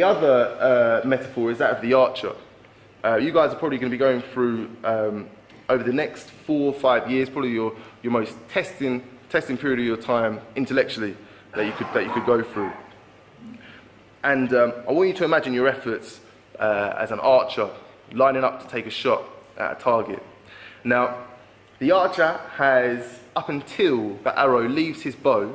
the other uh, metaphor is that of the archer. Uh, you guys are probably going to be going through um, over the next four or five years, probably your, your most testing, testing period of your time intellectually that you could, that you could go through. And um, I want you to imagine your efforts uh, as an archer lining up to take a shot at a target. Now, the archer has, up until the arrow leaves his bow,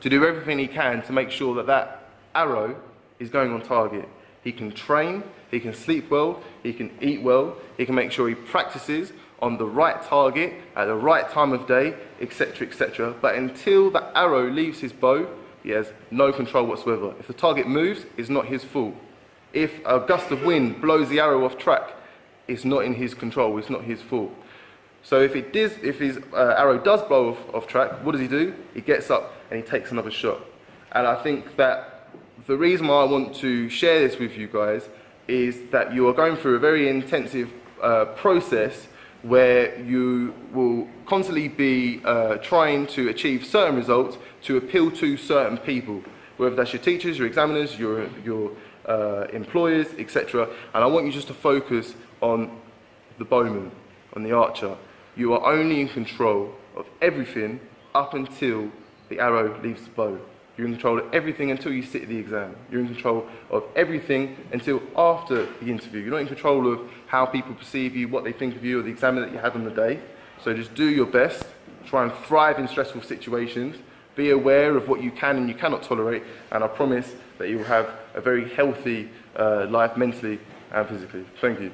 to do everything he can to make sure that that arrow is going on target. He can train, he can sleep well, he can eat well, he can make sure he practices on the right target at the right time of day, etc., etc. But until the arrow leaves his bow, he has no control whatsoever. If the target moves, it's not his fault. If a gust of wind blows the arrow off track, it's not in his control, it's not his fault. So if, it if his uh, arrow does blow off, off track, what does he do? He gets up and he takes another shot. And I think that the reason why I want to share this with you guys is that you are going through a very intensive uh, process where you will constantly be uh, trying to achieve certain results to appeal to certain people, whether that's your teachers, your examiners, your, your uh, employers, etc. And I want you just to focus on the bowman, on the archer. You are only in control of everything up until the arrow leaves the bow. You're in control of everything until you sit the exam. You're in control of everything until after the interview. You're not in control of how people perceive you, what they think of you, or the exam that you had on the day. So just do your best. Try and thrive in stressful situations. Be aware of what you can and you cannot tolerate. And I promise that you'll have a very healthy uh, life mentally and physically. Thank you.